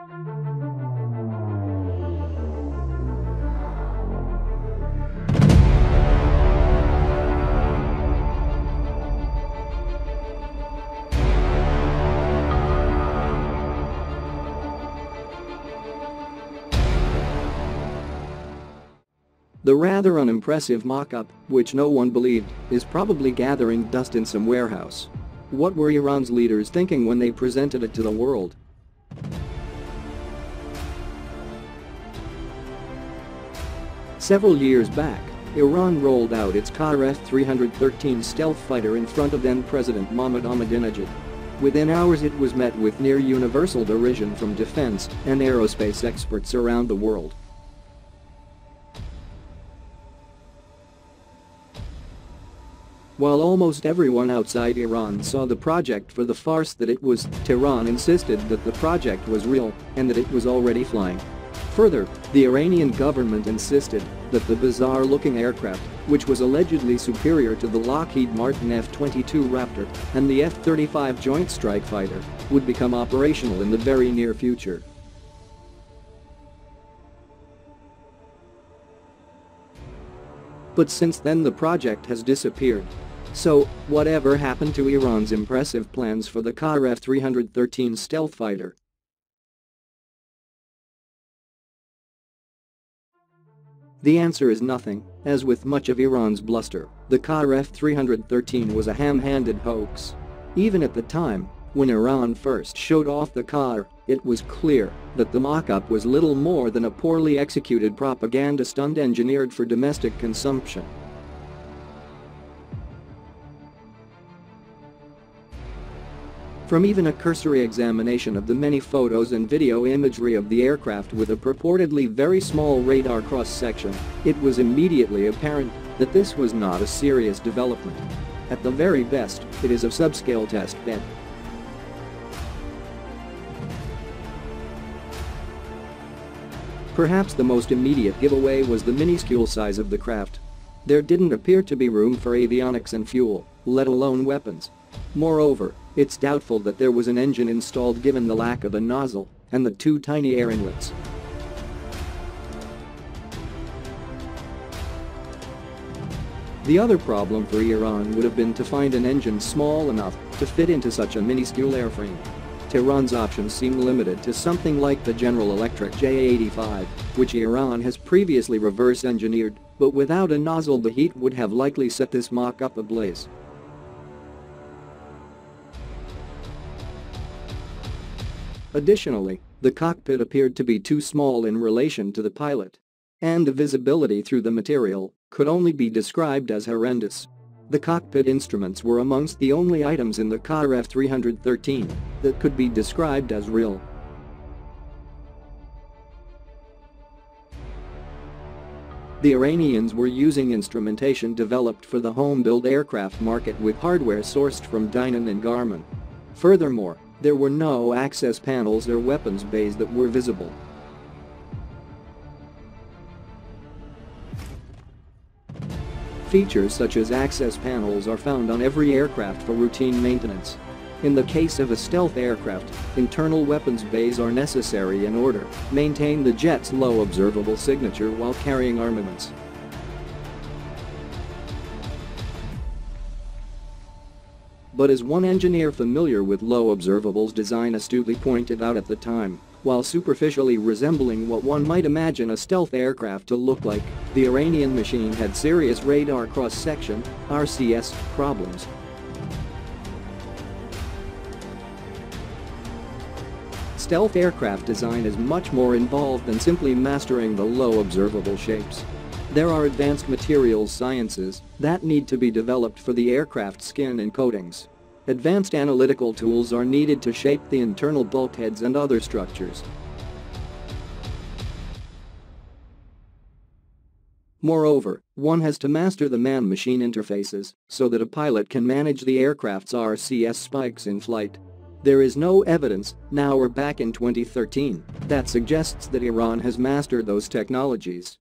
The rather unimpressive mock-up, which no one believed, is probably gathering dust in some warehouse. What were Iran's leaders thinking when they presented it to the world? Several years back, Iran rolled out its Qaher F-313 stealth fighter in front of then-President Mahmoud Ahmadinejad. Within hours it was met with near universal derision from defense and aerospace experts around the world. While almost everyone outside Iran saw the project for the farce that it was, Tehran insisted that the project was real and that it was already flying. Further, the Iranian government insisted that the bizarre-looking aircraft, which was allegedly superior to the Lockheed Martin F-22 Raptor and the F-35 Joint Strike Fighter, would become operational in the very near future. But since then the project has disappeared, so, whatever happened to Iran's impressive plans for the Qaher F-313 stealth fighter? The answer is nothing, as with much of Iran's bluster, the Qaher F-313 was a ham-handed hoax. Even at the time, when Iran first showed off the Qaher, it was clear that the mock-up was little more than a poorly executed propaganda stunt engineered for domestic consumption. From even a cursory examination of the many photos and video imagery of the aircraft with a purportedly very small radar cross-section, it was immediately apparent that this was not a serious development. At the very best, it is a subscale test bed. Perhaps the most immediate giveaway was the minuscule size of the craft. There didn't appear to be room for avionics and fuel, let alone weapons. Moreover, it's doubtful that there was an engine installed given the lack of a nozzle and the two tiny air inlets. The other problem for Iran would have been to find an engine small enough to fit into such a minuscule airframe. Tehran's options seem limited to something like the General Electric J85, which Iran has previously reverse-engineered, but without a nozzle the heat would have likely set this mock-up ablaze. Additionally, the cockpit appeared to be too small in relation to the pilot. And the visibility through the material could only be described as horrendous. The cockpit instruments were amongst the only items in the Qaher F-313 that could be described as real. The Iranians were using instrumentation developed for the home-built aircraft market with hardware sourced from Dynon and Garmin. Furthermore, there were no access panels or weapons bays that were visible. Features such as access panels are found on every aircraft for routine maintenance. In the case of a stealth aircraft, internal weapons bays are necessary in order maintain the jet's low observable signature while carrying armaments. But as one engineer familiar with low observables design astutely pointed out at the time, while superficially resembling what one might imagine a stealth aircraft to look like, the Iranian machine had serious radar cross-section RCS, problems. Stealth aircraft design is much more involved than simply mastering the low observable shapes. There are advanced materials sciences that need to be developed for the aircraft skin and coatings. Advanced analytical tools are needed to shape the internal bulkheads and other structures. Moreover, one has to master the man-machine interfaces so that a pilot can manage the aircraft's RCS spikes in flight. There is no evidence, now or back in 2013, that suggests that Iran has mastered those technologies.